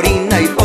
Corina y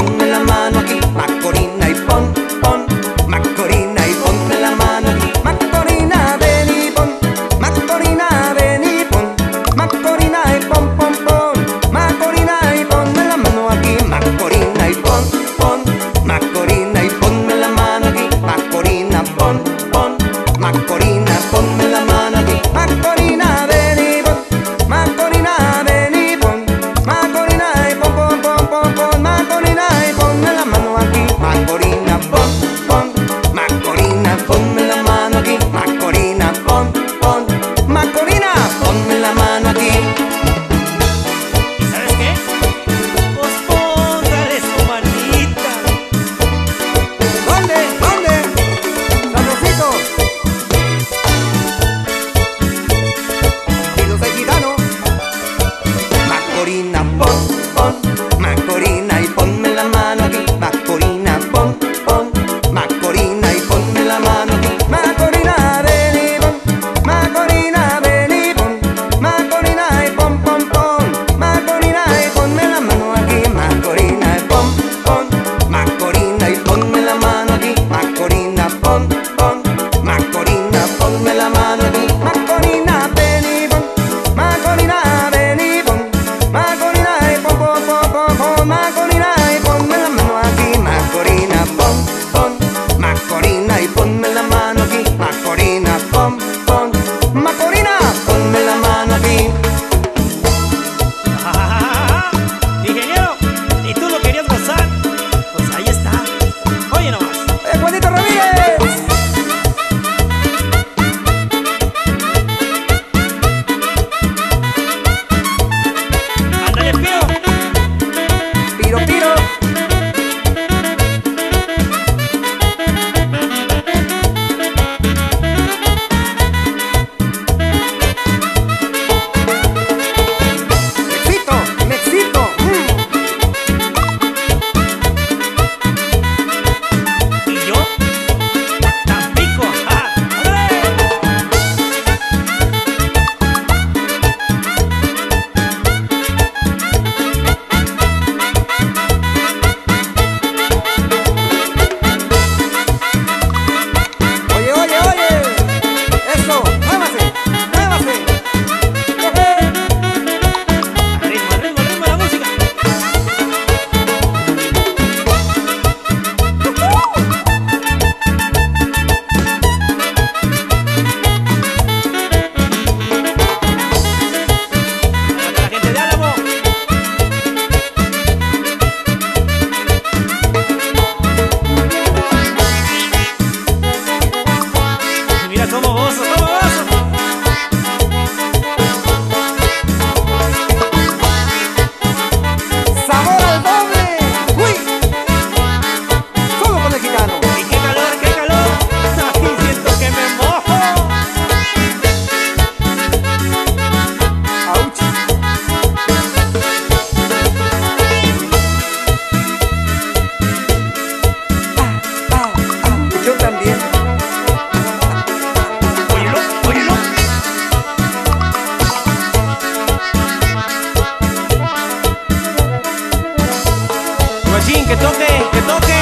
Machín, que toque, que toque.